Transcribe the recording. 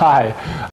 Hi.